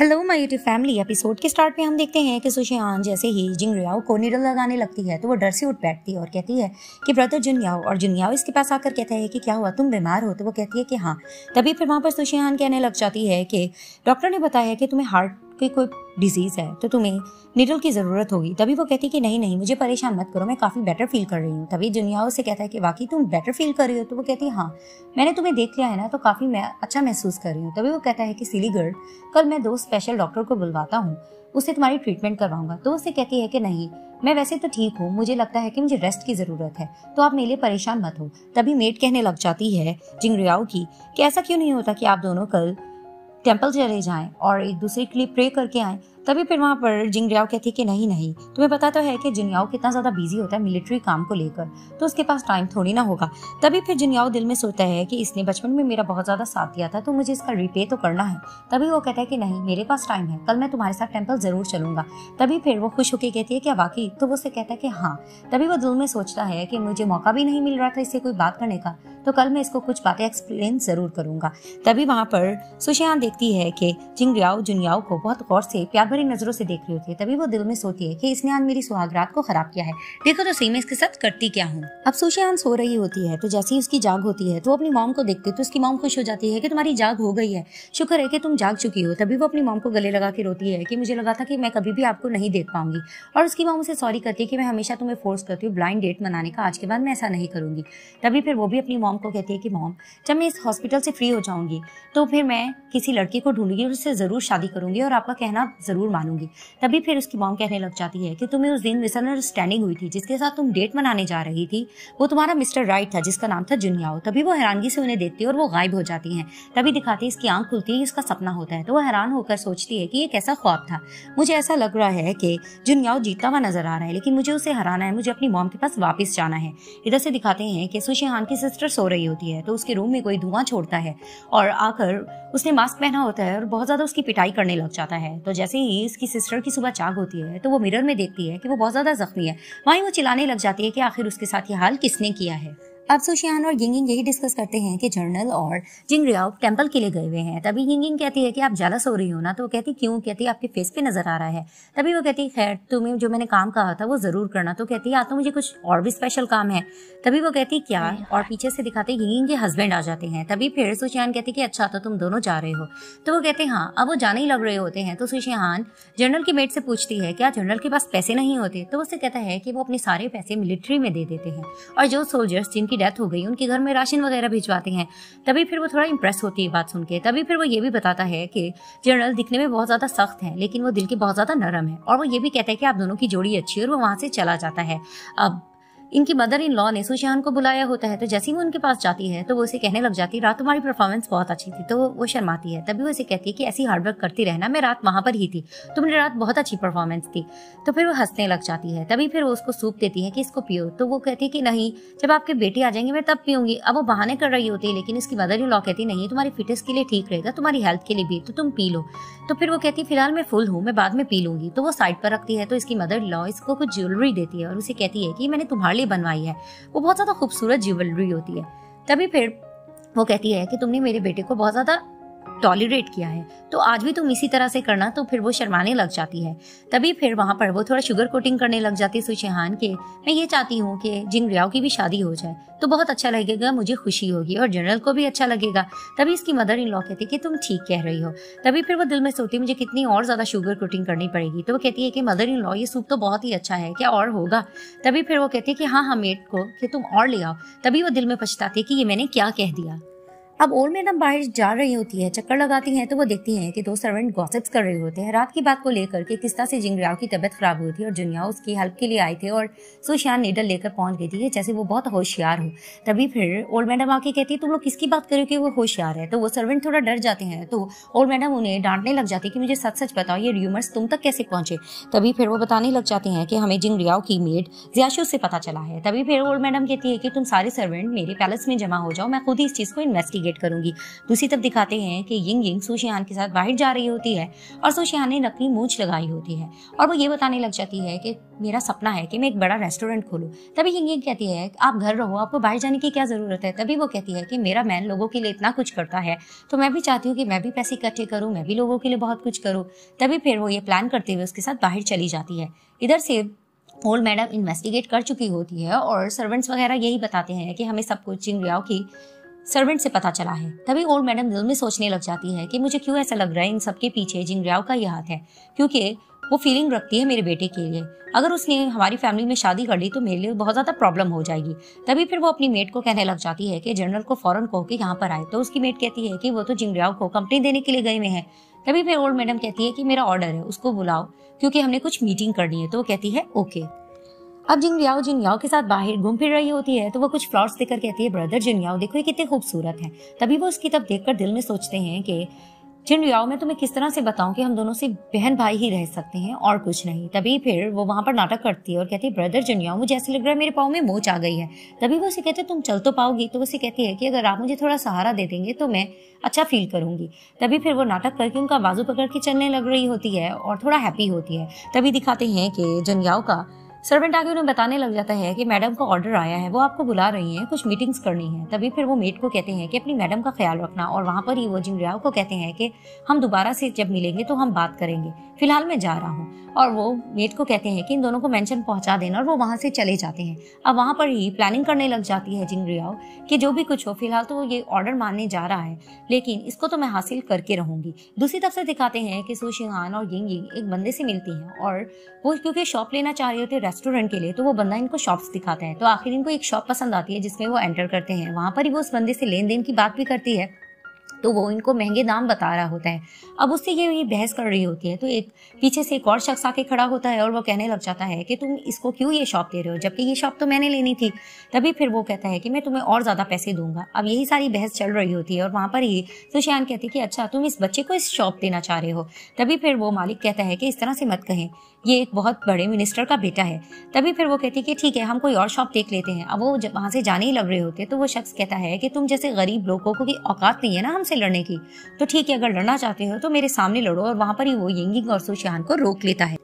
Hello my YouTube family episode के start में हम देखते हैं कि सुशियान जैसे ही जिंग रियाओ को निडल लगाने लगती है तो वो डर से उठ बैठती है और कहती है कि ब्रदर जुनियाओ और जुनियाओ इसके पास आकर कहता है कि, क्या हुआ? तुम बीमार हो? तो वो कहती है कि हाँ. तभी फिर वहाँ पर सुशियान कहने लग जाती है कि डॉक्टर ने बताया कि तुम्हें हार्ट की कोई डिज़ीज़ है तो तुम्हें निडल की ज़रूरत होगी। तभी वो कहती कि नहीं नहीं, मुझे परेशान मत करो, मैं काफ़ी बेटर फील कर रही हूँ। तभी दुनिया से कहता है कि वाकई तुम बेटर फील कर रही हो? तो वो कहती है हाँ मैंने तुम्हें देख लिया है ना तो काफ़ी मैं अच्छा महसूस कर रही हूँ। तभी वो कहता है कि, सिली गर्ल कल मैं दो स्पेशल डॉक्टर को बुलवाता हूँ, उसे तुम्हारी ट्रीटमेंट करवाऊँगा। तो उससे कहती है कि, नहीं, मैं वैसे तो ठीक हूँ, मुझे लगता है कि मुझे रेस्ट की ज़रूरत है तो आप मेरे लिए परेशान मत हो। तभी मेट कहने लग जाती है जिंगरियाओ की कि, ऐसा क्यों नहीं होता कि आप दोनों कल टेंपल चले जाएँ और एक दूसरे के लिए प्रे करके आएँ। तभी फिर वहाँ पर जिंगरियाओ कहती कि नहीं नहीं। तुम्हें पता तो है कि जिनियाओ कितना ज़्यादा बिज़ी होता है मिलिट्री काम को लेकर तो उसके पास टाइम थोड़ी ना होगा। तभी फिर जिनियाओ दिल में सोचता है कि इसने बचपन में मेरा बहुत ज़्यादा साथ दिया था तो मुझे इसका रिपे तो करना है। तभी वो कहता है कि नहीं, मेरे पास टाइम है, कल मैं तुम्हारे साथ टेंपल ज़रूर चलूँगा। तभी फिर वो खुश होकर कहती है क्या वाकई तो वो उससे कहता है कि हाँ। तभी वो दिल में सोचता है कि मुझे मौका भी नहीं मिल रहा था इससे कोई बात करने का तो कल मैं इसको कुछ बातें एक्सप्लेन ज़रूर करूँगा। तभी वहाँ पर सुशियान देखती है कि जिंगरियाओ जुनियाओ को बहुत गौर से प्यार भरी नज़रों से देख रही होती है, तभी वो दिल में सोती है कि इसने आज मेरी सुहागरात को खराब किया है। देखो तो सही, मैं इसके साथ करती क्या हूँ? अब सुशियान सो रही होती है तो जैसे ही उसकी जाग होती है तो अपनी मॉम को देखती तो उसकी मॉम खुश हो जाती है कि तुम्हारी जाग हो गई है। शुक्र है कि तुम जाग चुकी हो। तभी वो अपनी मॉम को गले लगा के रोती है कि मुझे लगा था कि मैं कभी भी आपको नहीं देख पाऊँगी। और उसकी मॉम उसे सॉरी करती है कि मैं हमेशा तुम्हें फोर्स करती हूँ ब्लाइंड डेट मनाने का, आज के बाद मैं ऐसा नहीं करूँगी। तभी फिर वो भी अपनी मॉम को कहती है कि मॉम जब मैं इस हॉस्पिटल से फ्री हो जाऊँगी तो फिर मैं किसी लड़की को ढूंढूँगी और उससे ज़रूर शादी करूँगी और आपका कहना ज़रूर मानूँगी। तभी फिर उसकी मॉम कहने लग जाती है कि तुम्हें उस दिन मिसअंडरस्टैंडिंग हुई थी, जिसके साथ तुम डेट मनाने जा रही थी। वो तुम्हारा मिस्टर राइट था, जिसका नाम था जुनियाओ तभी वो हैरानगी से उन्हें देखती है और वो गायब हो जाती हैं। तभी दिखाती है इसकी आँख खुलती है, इसका सपना होता है। तो वो हैरान होकर सोचती है कि ये कैसा ख्वाब था। मुझे ऐसा लग रहा है कि जुनियाओ जीता हुआ नज़र आ रहा है, लेकिन मुझे उसे हराना है, मुझे अपनी मॉम के पास वापस जाना है। इधर से दिखाते हैं कि सुशिहान की सिस्टर सो रही होती है तो उसके रूम में कोई धुआँ छोड़ता है और आकर उसने मास्क पहना होता है और बहुत ज़्यादा उसकी पिटाई करने लग जाता है। तो जैसे ही इसकी सिस्टर की सुबह चाक होती है तो वो मिरर में देखती है कि वो बहुत ज़्यादा जख्मी है। वहीं वो चिल्लाने लग जाती है कि आखिर उसके साथ ये हाल किसने किया है? अब सुशियान और गिंगिंग यही डिस्कस करते हैं कि जर्नल और जिंग रियाओ टेंपल के लिए गए हुए हैं तभी गिंगिंग कहती है कि आप ज़्यादा सो रही हो ना तो वो कहती क्यों? कहती है आपके फेस पे नज़र आ रहा है। तभी वो कहती है खैर तुम्हें जो मैंने काम कहा था वो ज़रूर करना। तो कहती है तो मुझे कुछ और भी स्पेशल काम है। तभी वो कहती क्या? और पीछे से दिखाते गिंगिंग के हस्बैंड आ जाते हैं। तभी फिर सुशियान कहती कि अच्छा तो तुम दोनों जा रहे हो। तो वो कहते हाँ अब वो जाने ही लग रहे होते हैं। तो सुशियान जनरल की मेट से पूछती है क्या जनरल के पास पैसे नहीं होते? तो उससे कहता है कि वो अपने सारे पैसे मिलिट्री में दे देते हैं। और जो सोल्जर्स जिनकी डेथ हो गई, उनके घर में राशन वगैरह भिजवाते हैं। तभी फिर वो थोड़ा इंप्रेस होती है बात सुन के। तभी फिर वो ये भी बताता है कि जनरल दिखने में बहुत ज़्यादा सख्त है, लेकिन वो दिल के बहुत ज़्यादा नरम है। और वो ये भी कहता है कि आप दोनों की जोड़ी अच्छी है और वो वहाँ से चला जाता है। अब इनकी मदर इन लॉ ने सुशान को बुलाया होता है तो जैसे ही वो उनके पास जाती है तो वो उसे कहने लग जाती है, रात तुम्हारी परफॉर्मेंस बहुत अच्छी थी। तो वो शर्माती है। तभी वो उसे कहती है कि, ऐसी हार्डवर्क करती रहना, मैं रात वहाँ पर ही थी। तुमने रात बहुत अच्छी परफॉर्मेंस थी। तो फिर वो हंसने लग जाती है। तभी फिर वो उसको सूप देती है कि इसको पियो। तो वो कहती है कि, नहीं, जब आपके बेटे आ जाएँगे, मैं तब पीऊँगी। अब वो बहाने कर रही होती है, लेकिन इसकी मदर इन लॉ कहती नहीं, तुम्हारी फिटनेस के लिए ठीक रहेगा, तुम्हारी हेल्थ के लिए भी तो तुम पी लो। तो फिर वो कहती है, फ़िलहाल मैं फुल हूँ, मैं बाद में पी लूँगी। तो वो साइड पर रखती है तो इसकी मदर इन लॉ इसको कुछ ज्वेलरी देती है और उसे कहती है कि, मैंने तुम्हारे लिए बनवाई है। वो बहुत ज़्यादा खूबसूरत ज्वेलरी होती है। तभी फिर वो कहती है कि तुमने मेरे बेटे को बहुत ज़्यादा टॉलरेट किया है। तो आज भी तुम इसी तरह से करना तो फिर वो शर्माने लग जाती है। तभी फिर वहाँ पर वो थोड़ा शुगर कोटिंग करने लग जाती है सुशेहान के। मैं ये चाहती हूँ कि जिन रियाओ की भी शादी हो जाए तो बहुत अच्छा लगेगा, मुझे खुशी होगी और जनरल को भी अच्छा लगेगा। तभी इसकी मदर इन लॉ कहती कि तुम ठीक कह रही हो। तभी फिर वो दिल में सोती मुझे कितनी और ज़्यादा शुगर कोटिंग करनी पड़ेगी। तो वो कहती है कि मदर इन लॉ ये सूप तो बहुत ही अच्छा है, क्या और होगा? तभी फिर वो कहती है कि हाँ हाँ मेट को, कि तुम और ले आओ। तभी वो दिल में पछताती है कि ये मैंने क्या कह दिया? अब ओल्ड मैडम बाहर जा रही होती है, चक्कर लगाती हैं तो वो देखती हैं कि दो सर्वेंट गॉसिप्स कर रहे होते हैं। रात की बात को लेकर के किस तरह से जिंगरियाओ की तबीयत खराब हुई थी और जुनिया उसकी हेल्प के लिए आए थे और सुशान नीडल लेकर पहुँच गई थी, जैसे वो बहुत होशियार हो। तभी फिर ओल्ड मैडम आके कहती है, तुम लोग किसकी बात करो कि वो होशियार है? तो वो सर्वेंट थोड़ा डर जाते हैं तो ओल्ड मैडम उन्हें डांटने लग जाती है कि मुझे सच सच बताओ, ये र्यूमर्स तुम तक कैसे पहुँचे? तभी फिर वो बताने लग जाते हैं कि हमें जिंगरियाओ की मेड जियाशु से पता चला है। तभी फिर ओल्ड मैडम कहती है कि तुम सारे सर्वेंट मेरे पैलेस में जमा हो जाओ, मैं खुद ही इस चीज़ को इन्वेस्टिगेट इन्वेस्टिगेट करूँगी। दूसरी तरफ़ दिखाते हैं कि यिंग यिंग सुशियान के साथ बाहर जा रही होती है और सुशियान ने नकली मूछ लगाई होती है और वो ये बताने लग जाती है कि मेरा सपना है कि मैं एक बड़ा रेस्टोरेंट खोलूँ। तभी यिंग यिंग कहती है, आप घर रहो, आपको बाहर जाने की क्या ज़रूरत है? तभी वो कहती है कि मेरा मैन लोगों के लिए इतना कुछ करता है तो मैं भी चाहती हूँ कि मैं भी पैसे इकट्ठे करूँ, मैं भी लोगों के लिए बहुत कुछ करूँ। तभी फिर वो ये प्लान करते हुए उसके साथ बाहर चली जाती है। इधर से ओल्ड मैडम इन्वेस्टिगेट कर चुकी होती है और सर्वेंट्स वगैरह यही बताते हैं कि हमें सब कुछ चिंगरियाओ की सर्वेंट से पता चला है। तभी ओल्ड मैडम दिल में सोचने लग जाती है कि मुझे क्यों ऐसा लग रहा है इन सबके पीछे जिंगरियाओ का यह हाथ है। क्योंकि वो फीलिंग रखती है मेरे बेटे के लिए। अगर उसने हमारी फैमिली में शादी कर ली तो मेरे लिए बहुत ज़्यादा प्रॉब्लम हो जाएगी। तभी फिर वो अपनी मेट को कहने लग जाती है कि जनरल को फ़ौरन कहो कि यहाँ पर आए। तो उसकी मेट कहती है कि वो तो जिंगरियाओ को कंपनी देने के लिए गए हुए हैं। तभी फिर ओल्ड मैडम कहती है कि मेरा ऑर्डर है, उसको बुलाओ, क्योंकि हमने कुछ मीटिंग करनी है। तो वो कहती है ओके अब जिंगलियाओ जिनयाओ के साथ बाहर घूम फिर रही होती है तो वो कुछ फ्लॉर्स देखकर कहती है, ब्रदर जिनयाओ देखो ये कितने खूबसूरत हैं। तभी वो उसकी तब देखकर दिल में सोचते हैं कि जिनयाओ मैं तुम्हें किस तरह से बताऊँ कि हम दोनों से बहन भाई ही रह सकते हैं और कुछ नहीं? तभी फिर वो वहाँ पर नाटक करती है और कहती है, ब्रदर जिनयाओ मुझे ऐसे लग रहा है मेरे पाँव में मोच आ गई है। तभी वो उसे कहते हैं, तुम चल तो पाओगी। तो उसे कहती है कि, अगर आप मुझे थोड़ा सहारा दे देंगे तो मैं अच्छा फील करूँगी। तभी फिर वो नाटक करके उनका बाजू पकड़ के चलने लग रही होती है और थोड़ा हैप्पी होती है। तभी दिखाते हैं कि जनियाओ का सर्वेंट आगे उन्हें बताने लग जाता है कि मैडम का ऑर्डर आया है, वो आपको बुला रही हैं, कुछ मीटिंग्स करनी है। तभी फिर वो मेट को कहते हैं कि अपनी मैडम का ख्याल रखना और वहाँ पर ही वो जिंगरियाओ को कहते हैं कि हम दोबारा से जब मिलेंगे तो हम बात करेंगे। फ़िलहाल मैं जा रहा हूँ। और वो मेट को कहते हैं कि इन दोनों को मेंशन पहुँचा देना और वो वहाँ से चले जाते हैं। अब वहाँ पर ही प्लानिंग करने लग जाती है जिंगरियाओ कि जो भी कुछ हो, फ़िलहाल तो ये ऑर्डर मानने जा रहा है, लेकिन इसको तो मैं हासिल करके रहूँगी। दूसरी तरफ़ से दिखाते हैं कि सुशिहान और यिंग यिंग एक बंदे से मिलती हैं और वो क्योंकि शॉप लेना चाह रहे होते रेस्टोरेंट के लिए तो वो बंदा इनको शॉप्स दिखाता है। तो आखिर इनको एक शॉप पसंद आती है जिसमें वो एंटर करते हैं। वहाँ पर ही वो उस बंदे से लेन देन की बात भी करती है। तो वो इनको महँगे दाम बता रहा होता है। अब उससे ये ये बहस कर रही होती है तो एक पीछे से एक और शख्स आके खड़ा होता है और वो कहने लग जाता है कि तुम इसको क्यों ये शॉप दे रहे हो? जबकि ये शॉप तो मैंने लेनी थी। तभी फिर वो कहता है कि मैं तुम्हें और ज़्यादा पैसे दूँगा। अब यही सारी बहस चल रही होती है और वहाँ पर ही सुशान कहती है कि अच्छा तुम इस बच्चे को इस शॉप देना चाह रहे हो। तभी फिर वो मालिक कहता है कि इस तरह से मत कहें। ये एक बहुत बड़े मिनिस्टर का बेटा है। तभी फिर वो कहती है कि ठीक है, हम कोई और शॉप देख लेते हैं। अब वो वहाँ से जाने ही लग रहे होते हैं तो वो शख्स कहता है कि तुम जैसे गरीब लोगों को की औकात नहीं है ना हमसे लड़ने की। तो ठीक है, अगर लड़ना चाहते हो तो मेरे सामने लड़ो और वहाँ पर ही वो यंगिंग और सुशियान को रोक लेता है।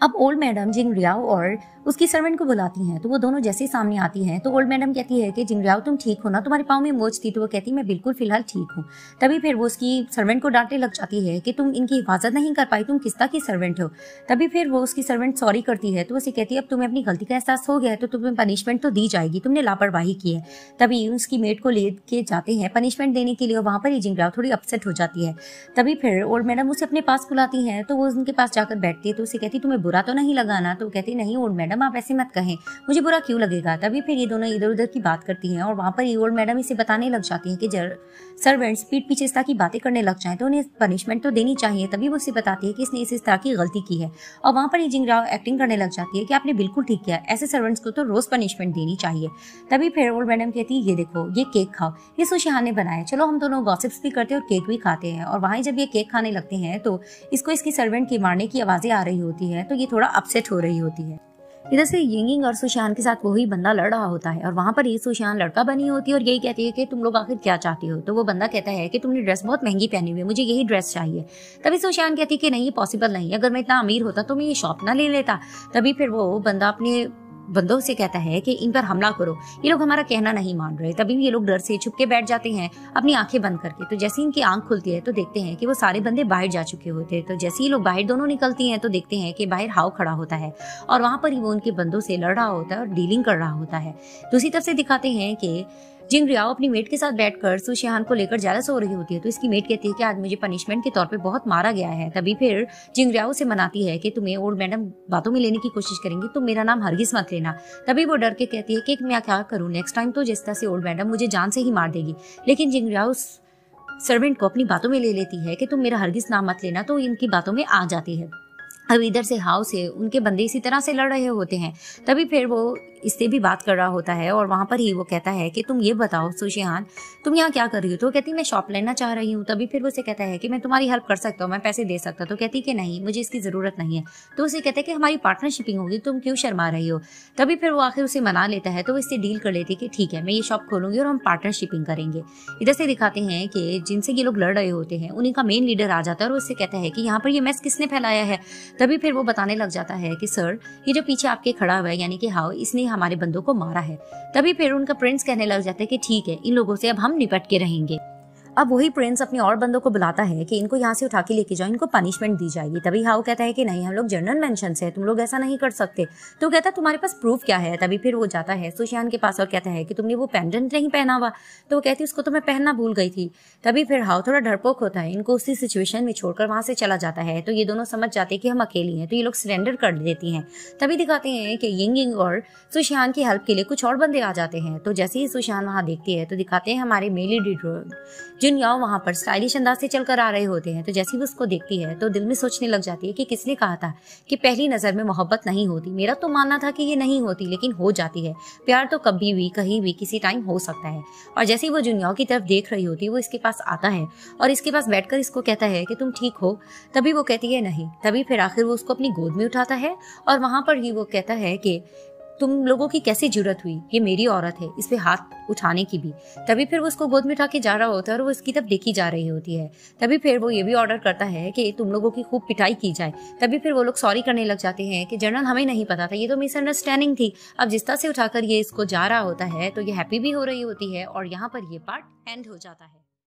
अब ओल्ड मैडम जिंग रियाओ और उसकी सर्वेंट को बुलाती हैं तो वो दोनों जैसे सामने आती हैं तो ओल्ड मैडम कहती है कि जिंगरियाओ तुम ठीक हो ना? तुम्हारे पाँव में मोच थी तो वो कहती, मैं बिल्कुल फ़िलहाल ठीक हूँ। तभी फिर वो उसकी सर्वेंट को डांटने लग जाती है कि, तुम इनकी हिफाजत नहीं कर पाई, तुम किस्ता की सर्वेंट हो? तभी फिर वो उसकी सर्वेंट सॉरी करती है तो उसे कहती है, अब तुम्हें अपनी गलती का एहसास हो गया है तो तुम्हें पनिशमेंट तो दी जाएगी, तुमने लापरवाही की है। तभी उसकी मेड को ले के जाते हैं पनिशमेंट देने के लिए वहाँ पर ही जिंगराव थोड़ी अपसेट हो जाती है। तभी फिर ओल्ड मैडम उसे अपने पास बुलाती हैं तो वो उनके पास जाकर बैठती है तो उसे कहती, तुम्हें बुरा तो नहीं लगाना तो कहती, नहीं ओल्ड मैडम आप ऐसे मत कहें। मुझे बुरा क्यों लगेगा? तभी फिर ये दोनों इधर उधर की बात करती हैं और वहाँ पर ये ओल्ड मैडम इसे बताने लग जाती हैं कि जर सर्वेंट्स पीठ पीछे इस तरह की बातें करने लग जाए तो उन्हें पनिशमेंट तो देनी चाहिए, तभी वो उसे बताती है कि इसने इस तरह की गलती की है। और वहाँ पर ये जिंगराव एक्टिंग करने लग जाती है कि आपने बिल्कुल ठीक किया, ऐसे सर्वेंट्स को तो रोज पनिशमेंट देनी चाहिए। तभी फिर ओल्ड मैडम कहती है ये देखो, ये केक खाओ, ये सुशिहान ने बनाया चलो, हम दोनों गॉसिप्स भी करते हैं और केक भी खाते हैं। और वहाँ जब ये केक खाने लगते हैं तो इसको इसकी सर्वेंट की मारने की आवाज़ें आ रही होती है तो ये थोड़ा अपसेट हो रही होती है। इधर से यिंगिंग और सुशान के साथ वही बंदा लड़ रहा होता है और वहाँ पर ये सुशान लड़का बनी होती है और यही कहती है कि तुम लोग आखिर क्या चाहती हो? तो वो बंदा कहता है कि तुमने ड्रेस बहुत महँगी पहनी हुई है, मुझे यही ड्रेस चाहिए। तभी सुशान कहती है कि नहीं, ये पॉसिबल नहीं। अगर मैं इतना अमीर होता तो मैं ये शॉप ना ले लेता। तभी फिर वो बंदा अपने बंदों से कहता है कि इन पर हमला करो। ये लोग हमारा कहना नहीं मान रहे। तभी ये लोग डर से छुप के बैठ जाते हैं, अपनी आँखें बंद करके। तो जैसे इनकी आँख खुलती है तो देखते हैं कि वो सारे बंदे बाहर जा चुके होते हैं। तो जैसे ही लोग बाहर दोनों निकलती हैं तो देखते हैं कि बाहर हाव खड़ा होता है। और वहाँ पर ही वो उनके बंदों से लड़ रहा होता है और डीलिंग कर रहा होता है। दूसरी तरफ़ से दिखाते हैं कि जिन रियाओ अपनी मेट के साथ बैठकर सुशिहान को लेकर जेलस हो रही होती है तो इसकी मेट कहती है कि आज मुझे पनिशमेंट के तौर पे बहुत मारा गया है। तभी फिर जिन रियाओ से मनाती है कि तुम्हें ओल्ड मैडम बातों में लेने की कोशिश करेंगी तो मेरा नाम हरगिज मत लेना। तभी वो डर के कहती है कि मैं क्या करूँ? नेक्स्ट टाइम तो जिस तरह से ओल्ड मैडम मुझे जान से ही मार देगी। लेकिन जिन रियाओ सर्वेंट को अपनी बातों में ले लेती है कि तुम मेरा हरगिज नाम मत लेना तो इनकी बातों में आ जाती है। अब इधर से हाउ से उनके बंदे इसी तरह से लड़ रहे होते हैं। तभी फिर वो इससे भी बात कर रहा होता है और वहाँ पर ही वो कहता है कि, तुम ये बताओ सुशियान तुम यहाँ क्या कर रही हो? तो कहती, मैं शॉप लेना चाह रही हूँ। तभी फिर वो उसे कहता है कि, मैं तुम्हारी हेल्प कर सकता हूँ, मैं पैसे दे सकता तो कहती कि, नहीं, मुझे इसकी ज़रूरत नहीं है। तो उसे कहते कि, हमारी पार्टनरशिपिंग होगी, तुम क्यों शर्मा रही हो? तभी फिर वो आखिर उसे मना लेता है तो वो इससे डील कर लेती कि, ठीक है, मैं ये शॉप खोलूँगी और हम पार्टनरशिपिंग करेंगे। इधर से दिखाते हैं कि जिनसे ये लोग लड़ रहे होते हैं, उन्हीं का मेन लीडर आ जाता है और उससे कहता है कि, यहाँ पर ये मैस किसने फैलाया है? तभी फिर वो बताने लग जाता है कि, सर, ये जो पीछे आपके खड़ा हुआ है, यानी कि हाउ, इसने हमारे बंदों को मारा है। तभी फिर उनका प्रिंस कहने लग जाता है कि, ठीक है, इन लोगों से अब हम निपट के रहेंगे। अब वही प्रिंस अपने और बंदों को बुलाता है कि इनको यहाँ से उठा के लेके जाओ, इनको पनिशमेंट दी जाएगी। तभी हाउ कहता है कि नहीं, हम लोग जनरल मेंशन से तुम लोग ऐसा नहीं कर सकते। तो कहता है, तुम्हारे पास प्रूफ क्या है? तभी फिर वो जाता है, सुशियान के पास और कहता है कि तुमने वो पेंडेंट नहीं पहना हुआ तो वो कहती उसको तो मैं पहनना भूल गई थी। तभी फिर हाउ थोड़ा डरपोक होता है, इनको उसी सिचुएशन में छोड़कर वहाँ से चला जाता है। तो ये दोनों समझ जाते हैं कि हम अकेली हैं तो ये लोग सरेंडर कर देती हैं। तभी दिखाते हैं कि यिंग यिंग और सुशान की हेल्प के लिए कुछ और बंदे आ जाते हैं। तो जैसे ही सुशान वहाँ देखती है तो दिखाते हैं हमारे मेली डिड्रोन जिन याओ वहाँ पर स्टाइलिश अंदाज से चलकर आ रहे होते हैं। तो जैसे ही वो उसको देखती है तो दिल में सोचने लग जाती है कि किसने कहा था कि पहली नज़र में मोहब्बत नहीं होती। मेरा तो मानना था कि ये नहीं होती, लेकिन हो जाती है। प्यार तो कभी भी, कहीं भी, किसी टाइम हो सकता है। और जैसे ही वो जुनियाओं की तरफ़ देख रही होती है, वो इसके पास आता है और इसके पास बैठकर इसको कहता है कि तुम ठीक हो। तभी वो कहती है, नहीं। तभी फिर आखिर वो उसको अपनी गोद में उठाता है और वहाँ पर ही वो कहता है कि तुम लोगों की कैसी ज़रूरत हुई? ये मेरी औरत है, इस पे हाथ उठाने की भी। तभी फिर वो उसको गोद में उठा के जा रहा होता है और वो इसकी तरफ़ देखी जा रही होती है। तभी फिर वो ये भी ऑर्डर करता है कि तुम लोगों की खूब पिटाई की जाए। तभी फिर वो लोग सॉरी करने लग जाते हैं कि जनरल हमें नहीं पता था, ये तो मिसअंडरस्टैंडिंग थी। अब जिस तरह से उठाकर ये इसको जा रहा होता है तो ये हैप्पी भी हो रही होती है और यहाँ पर ये पार्ट एंड हो जाता है।